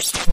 Understand?